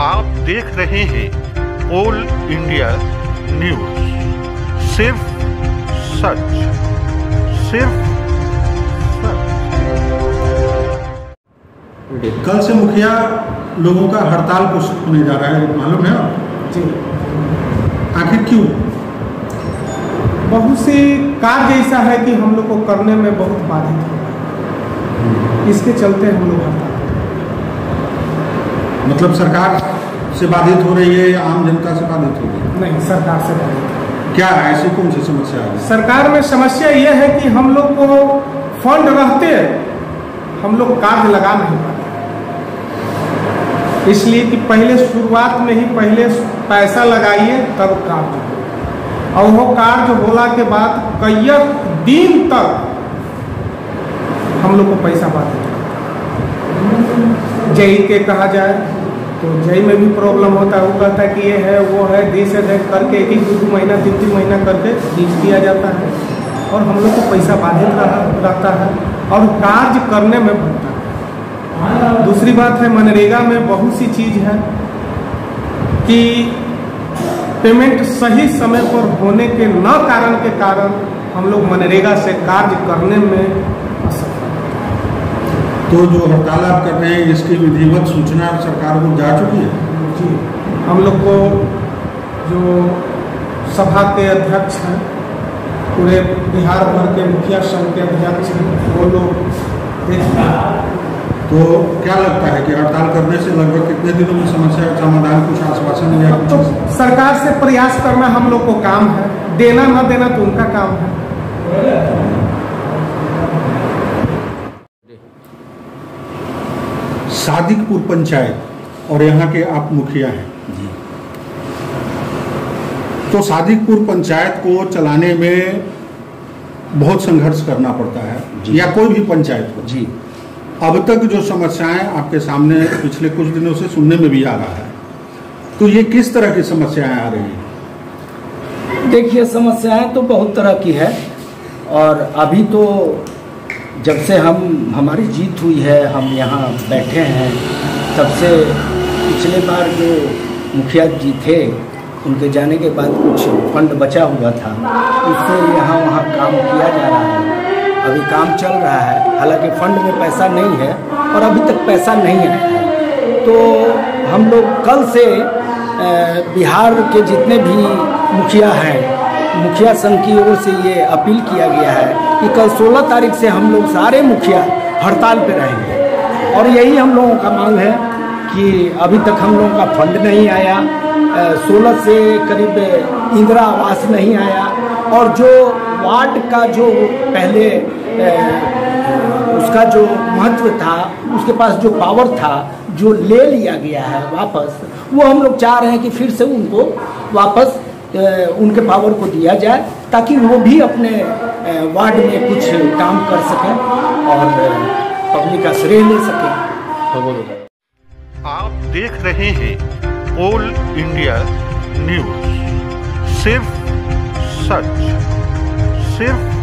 आप देख रहे हैं ऑल इंडिया न्यूज़ सिर्फ़ सच। सिर्फ़ कल से मुखिया लोगों का हड़ताल घोषित होने जा रहा है मालूम है जी। आखिर क्यों? बहुत सी कार्य ऐसा है कि हम लोग को करने में बहुत बाधित हो रहा है। इसके चलते हम लोग हड़ताल मतलब सरकार से बाधित हो रही है या आम जनता से बाधित हो रही है? नहीं सरकार से बाधित है। क्या ऐसी कौन सी समस्या है? सरकार में समस्या यह है कि हम लोग को फंड रहते हम लोग कार्य लगा नहीं पाते। इसलिए कि पहले शुरुआत में ही पहले पैसा लगाइए तब कार्य। और वो कार्य होला के बाद कई दिन तक हम लोग को पैसा बाधित जय के कहा जाए। तो जय में भी प्रॉब्लम होता है, वो कहता है कि ये है, वो है दिस है that करके, एक दो महीना, तीन तीन महीना करके लीज किया जाता है। और हम लोग को पैसा बाधित रहा, रहता है, और कार्य करने में बनता है। दूसरी बात है, मनरेगा में बहुत सी चीज़ है कि पेमेंट सही समय पर होने के न कारण के कारण हम लोग मनरेगा से कार्य करने में तो जो हड़ताल आप कर रहे हैं इसकी विधिवत सूचना सरकार को जा चुकी है? जी हम लोग को जो सभा के अध्यक्ष हैं पूरे बिहार भर के मुखिया संघ के अध्यक्ष हैं वो लोग तो क्या लगता है कि हड़ताल करने से लगभग कितने दिनों में समस्या का समाधान कुछ आश्वासन या तो सरकार से प्रयास करना हम लोग को काम है देना न देना तो उनका काम है। सादिकपुर पंचायत और यहाँ के आप मुखिया हैं। तो सादिकपुर पंचायत को चलाने में बहुत संघर्ष करना पड़ता है या कोई भी पंचायत हो। जी। अब तक जो समस्याएँ आपके सामने पिछले कुछ दिनों से सुनने में भी आ रहा है तो ये किस तरह की समस्याएँ आ रही हैं? देखिए समस्याएँ तो बहुत तरह की है और अभी तो जब से हम, हमारी जीत हुई है, हम यहाँ बैठे हैं, तब से पिछले बार जो मुखिया जी थे, उनके जाने के बाद कुछ फंड बचा हुआ था। उससे यहाँ वहाँ काम किया जा रहा है। अभी काम चल रहा है। हालाँकि फंड में पैसा नहीं है, और अभी तक पैसा नहीं है। तो हम लोग कल से बिहार के जितने भी मुखिया हैं मुखिया संघ की ओर से ये अपील किया गया है कि कल 16 तारीख से हम लोग सारे मुखिया हड़ताल पर रहेंगे। और यही हम लोगों का मांग है कि अभी तक हम लोगों का फंड नहीं आया सोलह से करीब इंदिरा आवास नहीं आया और जो वार्ड का जो पहले अ, उसका जो महत्व था उसके पास जो पावर था जो ले लिया गया है वापस वो हम लोग चाह रहे हैं कि फिर से उनको वापस उनके पावर को दिया जाए ताकि वो भी अपने वार्ड में कुछ काम कर सकें और पब्लिक का श्रेय ले सकें। आप देख रहे हैं ऑल इंडिया न्यूज़ सिर्फ़ सच, सिर्फ़